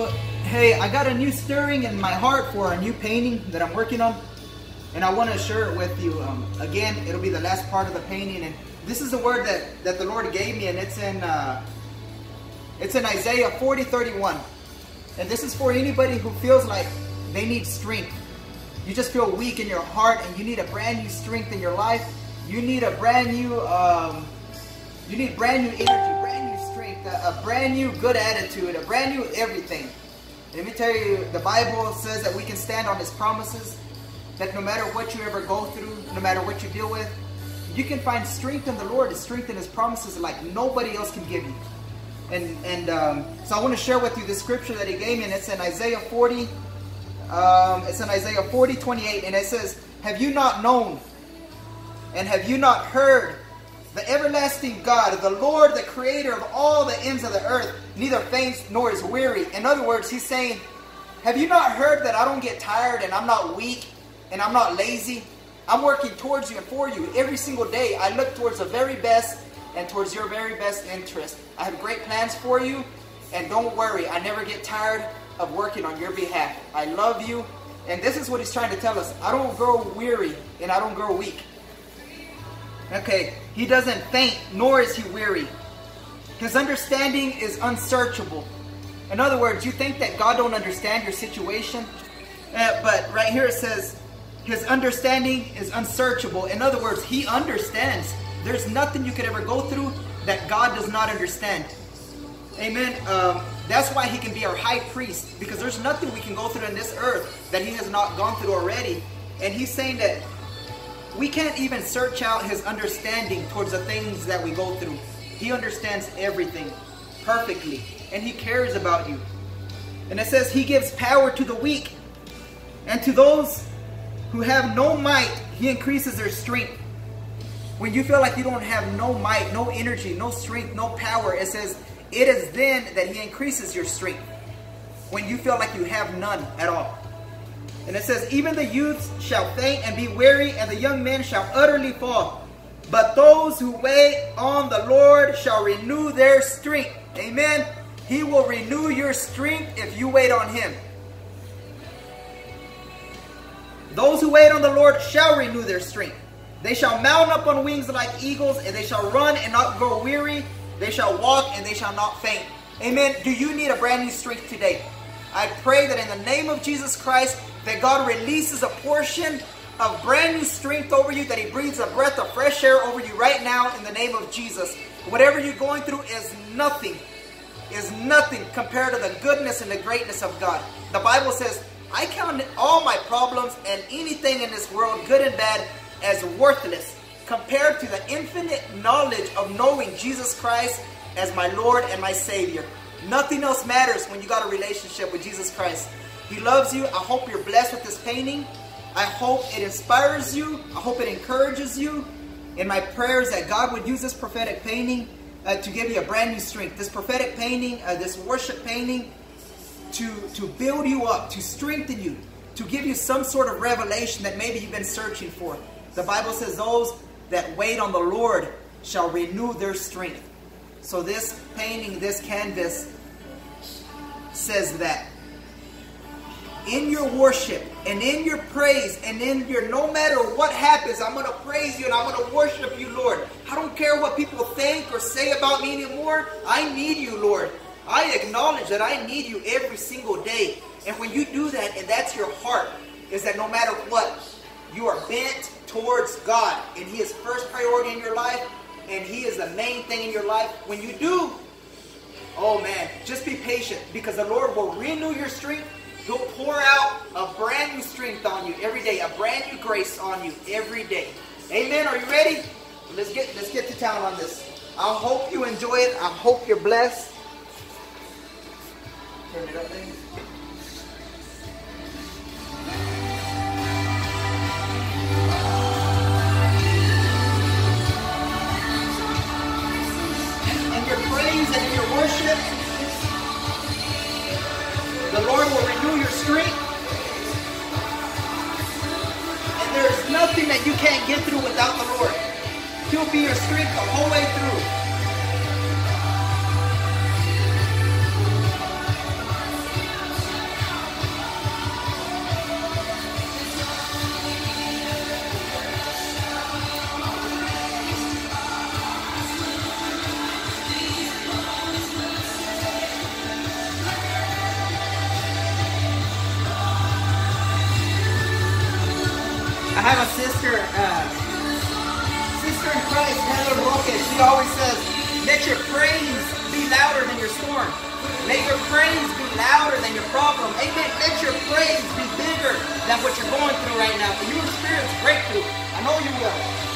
Hey, I got a new stirring in my heart for a new painting that I'm working on, and I want to share it with you. Um, again, it'll be the last part of the painting, and this is the word that, that the Lord gave me, and it's in uh, it's in Isaiah 40, 31. And this is for anybody who feels like they need strength. You just feel weak in your heart, and you need a brand new strength in your life. You need a brand new, um, you need brand new energy, a, brand new good attitude, a brand new everything. Let me tell you, the Bible says that we can stand on His promises, that no matter what you ever go through, no matter what you deal with, you can find strength in the Lord, and strength in His promises like nobody else can give you. And and um, so I want to share with you the scripture that He gave me, and it's in Isaiah 40. Um, it's in Isaiah 40, 28, and it says, Have you not known, and have you not heard the everlasting God, the Lord, the creator of all the ends of the earth, neither faints nor is weary. In other words, he's saying, Have you not heard that I don't get tired and I'm not weak and I'm not lazy? I'm working towards you and for you every single day. I look towards the very best and towards your very best interest. I have great plans for you, and don't worry, I never get tired of working on your behalf. I love you, and this is what he's trying to tell us. I don't grow weary and I don't grow weak. Okay, he doesn't faint, nor is he weary. His understanding is unsearchable. In other words, you think that God don't understand your situation, uh, but right here it says, his understanding is unsearchable. In other words, he understands. There's nothing you could ever go through that God does not understand. Amen. Um, that's why he can be our high priest, because there's nothing we can go through in this earth that he has not gone through already. And he's saying that we can't even search out his understanding towards the things that we go through. He understands everything perfectly, and he cares about you. And it says he gives power to the weak, and to those who have no might, he increases their strength. When you feel like you don't have no might, no energy, no strength, no power, it says it is then that he increases your strength. When you feel like you have none at all. And it says, Even the youths shall faint and be weary, and the young men shall utterly fall. But those who wait on the Lord shall renew their strength. Amen. He will renew your strength if you wait on Him. Those who wait on the Lord shall renew their strength. They shall mount up on wings like eagles, and they shall run and not grow weary. They shall walk and they shall not faint. Amen. Do you need a brand new strength today? I pray that in the name of Jesus Christ, that God releases a portion of brand new strength over you, that He breathes a breath of fresh air over you right now in the name of Jesus. Whatever you're going through is nothing, is nothing compared to the goodness and the greatness of God. The Bible says, I count all my problems and anything in this world, good and bad, as worthless compared to the infinite knowledge of knowing Jesus Christ as my Lord and my Savior. Nothing else matters when you got a relationship with Jesus Christ. He loves you. I hope you're blessed with this painting. I hope it inspires you. I hope it encourages you. And my prayers that God would use this prophetic painting uh, to give you a brand new strength. This prophetic painting, uh, this worship painting, to, to build you up, to strengthen you, to give you some sort of revelation that maybe you've been searching for. The Bible says those that wait on the Lord shall renew their strength. So this painting, this canvas says that. In your worship and in your praise and in your no matter what happens, I'm going to praise you and I'm going to worship you, Lord. I don't care what people think or say about me anymore. I need you, Lord. I acknowledge that I need you every single day. And when you do that, and that's your heart, is that no matter what, you are bent towards God. And He is first priority in your life, and He is the main thing in your life. When you do, oh man, just be patient because the Lord will renew your strength. He'll pour out a brand new strength on you every day, a brand new grace on you every day. Amen. Are you ready? Let's get let's get to town on this. I hope you enjoy it. I hope you're blessed. Turn it up, baby. Nothing that you can't get through without the Lord. He'll be your strength the whole way through. Praise be louder than your problem. Amen. Let your praise be bigger than what you're going through right now. For you experience breakthrough. I know you will.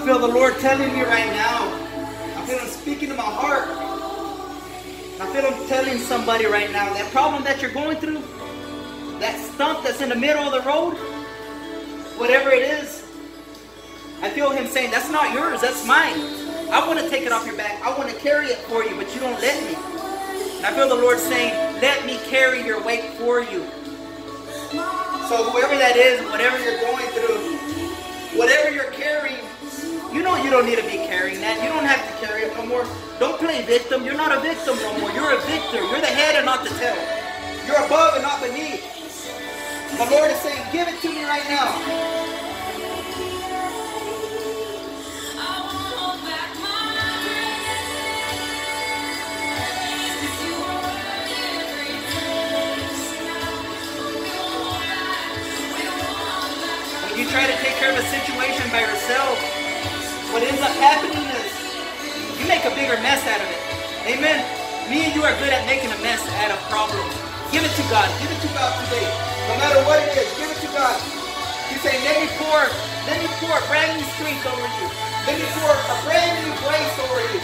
The Lord telling me right now. I feel Him speaking to my heart. I feel Him telling somebody right now that problem that you're going through, that stump that's in the middle of the road, whatever it is, I feel Him saying, That's not yours, that's mine. I want to take it off your back. I want to carry it for you, but you don't let me. And I feel the Lord saying, Let me carry your weight for you. So, whoever that is, whatever you're going through, whatever you're carrying, you know you don't need to be carrying that. You don't have to carry it no more. Don't play victim. You're not a victim no more. You're a victor. You're the head and not the tail. You're above and not beneath. The Lord is saying, give it to me right now. When you try to take care of a situation by yourself, what ends up happening is you make a bigger mess out of it. Amen. Me and you are good at making a mess out of problems. Give it to God. Give it to God today. No matter what it is, give it to God. You say, let me pour, let me pour a brand new strength over you. Let me pour a brand new grace over you.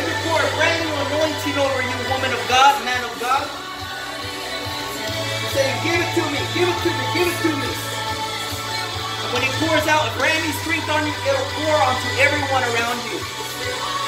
Let me pour a brand new anointing over you, woman of God, man of God. Say, give it to me, give it to me, give it to me. When it pours out a brand new strength on you, it'll pour onto everyone around you.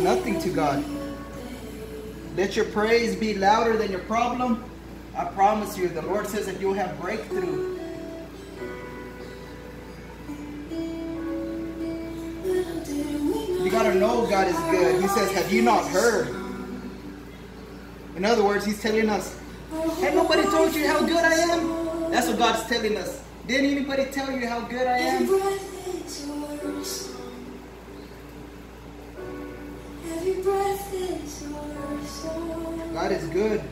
Nothing to God. Let your praise be louder than your problem. I promise you, the Lord says that you'll have breakthrough. Little did we know. You God is good. He says, Have you not heard? In other words, He's telling us, Has nobody told you how good I am? That's what God's telling us. Didn't anybody tell you how good I am? God is good.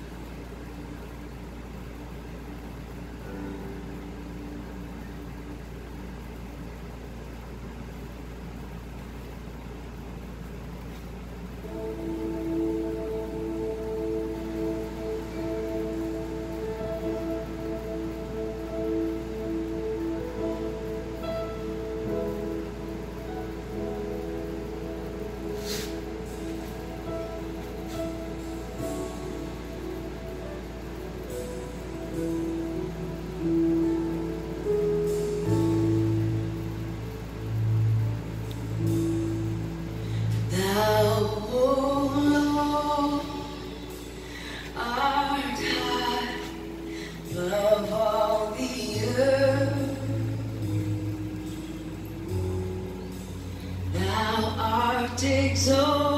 Art exalted